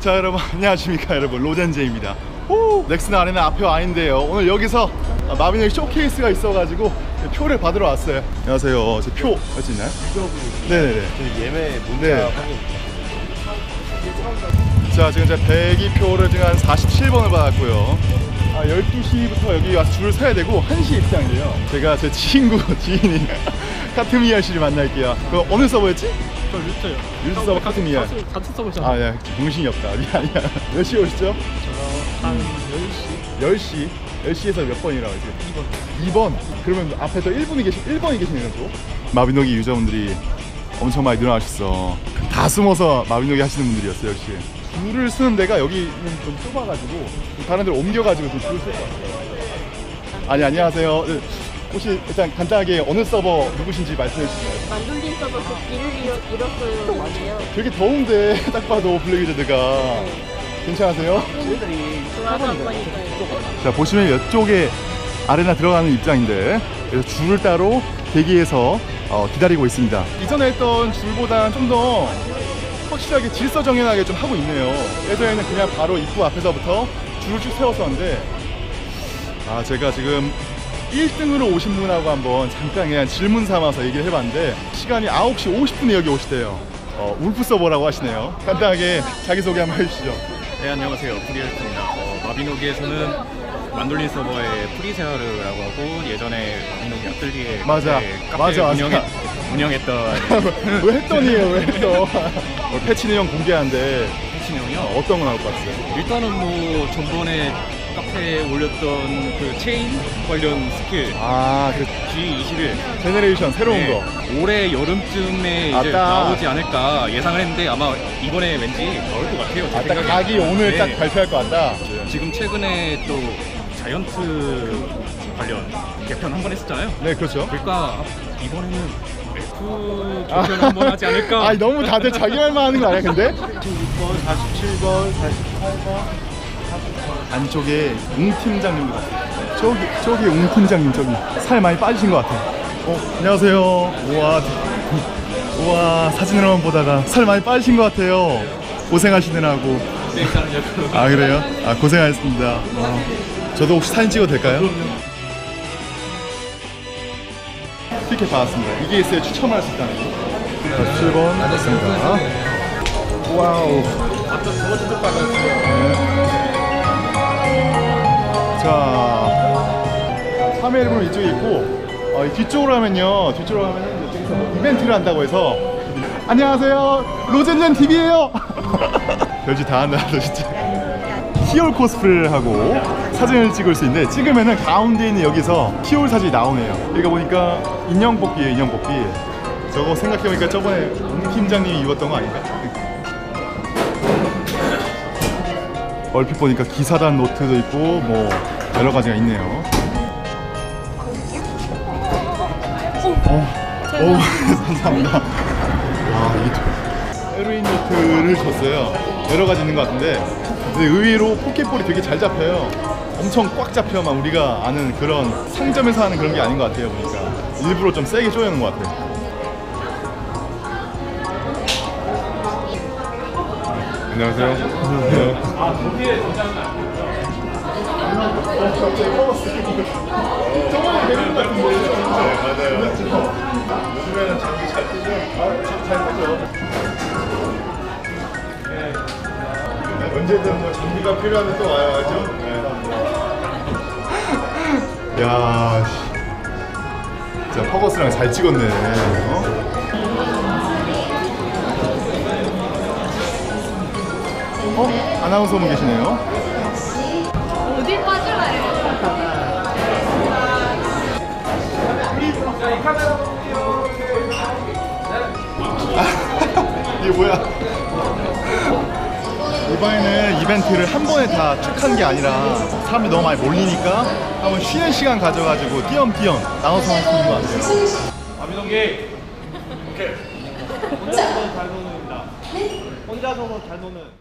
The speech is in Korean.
자 여러분 안녕하십니까 여러분. 로젠젠입니다. 오, 넥슨 아레나 앞에 와 있는데요. 오늘 여기서 아, 마비노기 쇼케이스가 있어가지고 표를 받으러 왔어요. 안녕하세요. 제 표 할 수 있나요? 네네네. 예매 문자 네. 확인. 자 지금 제가 대기표를 지금 한 47번을 받았고요. 아 12시부터 여기 와서 줄을 서야 되고 1시 입장이에요. 제가 제 친구 지인이 카트미아 씨를 만날게요 그 어느 서버였지? 저 유튜요. 유튜브 서버 카트미아 같이 써보잖아요. 아, 예, 정신이 없다. 미안이야. 몇 시에 오시죠? 저한 10시. 10시. 10시에서 몇 번이라고 했지? 2번. 2번. 그러면 앞에 또 1분이 계시, 1번이 계시네요, 또. 마비노기 유저분들이 엄청 많이 늘어나셨어. 다 숨어서 마비노기 하시는 분들이었어요, 역시. 줄을 쓰는 데가 여기는 좀 좁아가지고, 다른 데로 옮겨가지고 좀 줄을 쓸 것 같아요. 아니, 안녕하세요. 네, 혹시 일단 간단하게 어느 서버 누구신지 말씀해 주시죠. 만돌린 서버 그 길을 잃었어요. 맞아요. 되게 더운데, 딱 봐도. 괜찮으세요? 좋아서 한 거니까요. 자 보시면 이쪽에 아레나 들어가는 입장인데 그래서 줄을 따로 대기해서 어, 기다리고 있습니다 이전에 했던 줄보다는 좀더 확실하게 질서 정연하게 좀 하고 있네요 예전에는 그냥 바로 입구 앞에서부터 줄을 쭉 세웠었는데 아 제가 지금 1등으로 오신 분하고 한번 잠깐 그냥 질문 삼아서 얘기를 해봤는데 시간이 9시 50분에 여기 오시대요. 어, 울프 서버라고 하시네요. 간단하게 자기소개 한번 해주시죠. 네 안녕하세요. 프리얼트입니다. 어, 마비노기에서는 만돌린 서버의 프리세어르라고 하고 예전에 마비노기 아틀리에 맞아. 네, 카페 맞아. 운영했, 운영했던 왜 했더니에요 왜 했어? 오늘 패치 내용 공개하는데 패치형이요? 어떤 거 나올 것 같아요? 일단은 뭐 전번에 카페에 올렸던 그 체인 관련 스킬 아, 그 G21 generation 새로운 네, 거. 올해 여름쯤에 이제 아따. 나오지 않을까 예상을 했는데 아마 이번에 왠지 나올 것 같아요 제 아, 딱 생각에. 각이 오늘 네. 딱 발표할 것 같다. 지금 최근에 또 자이언트 관련 개편 한 번 했었잖아요. 네, 그렇죠. 그러니까 이번에는 F 개편 한 번 하지 않을까? 아, 너무 다들 자기 말만 하는 거 아니야, 근데? 16번 47번 48번 안쪽에 웅 팀장님 같아요. 저기, 저기 웅 팀장님, 저기. 살 많이 빠지신 것 같아요. 어, 안녕하세요. 우와, 우와, 사진으로만 보다가 살 많이 빠지신 것 같아요. 고생하시느라고. 아, 그래요? 아, 고생하셨습니다. 어, 저도 혹시 사진 찍어도 될까요? 티켓 받았습니다. EBS에 추첨할 수 있다는 거. 자, 7번 받았습니다. Wow. 자, 3회 1분은 이쪽에 있고, 어, 이 뒤쪽으로 하면요. 뒤쪽으로 이쪽에서 뭐 이벤트를 한다고 해서. 안녕하세요. 로젠젠 TV예요. 별짓 다 한다, 너 진짜. 티올 코스프레를 하고 사진을 찍을 수 있는데 찍으면은 가운데 있는 여기서 티올 사진이 나오네요. 여기가 보니까 인형 뽑기예요, 인형 뽑기. 저거 생각해보니까 저번에 웅 팀장님이 입었던 거 아닌가? 얼핏 보니까 기사단 노트도 있고 뭐 여러 가지가 있네요. 어, 오, 감사합니다. 와, 이게 헤로인 노트를 줬어요. 여러 가지 있는 것 같은데, 근데 의외로 포켓볼이 되게 잘 잡혀요. 엄청 꽉 잡혀만 우리가 아는 그런 상점에서 하는 그런 게 아닌 것 같아요. 보니까 일부러 좀 세게 조여놓은 것 같아요. 안녕하세요. 안녕하세요. 언제든 뭐 장비가 필요하면 또 와요, 알죠? 네. 야, 씨. 진짜 퍼거스랑 잘 찍었네. 어? 어? 아나운서 분 계시네요. 이게 뭐야? 이번에는 이벤트를 한 번에 다 쭉 한 게 아니라 사람이 너무 많이 몰리니까 한번 쉬는 시간 가져가지고 띄엄띄엄 나눠서 할수 있는 것 같아요. 아미동기. 오케이. 혼자서는 잘 노는입니다. 혼자서는 잘 노는.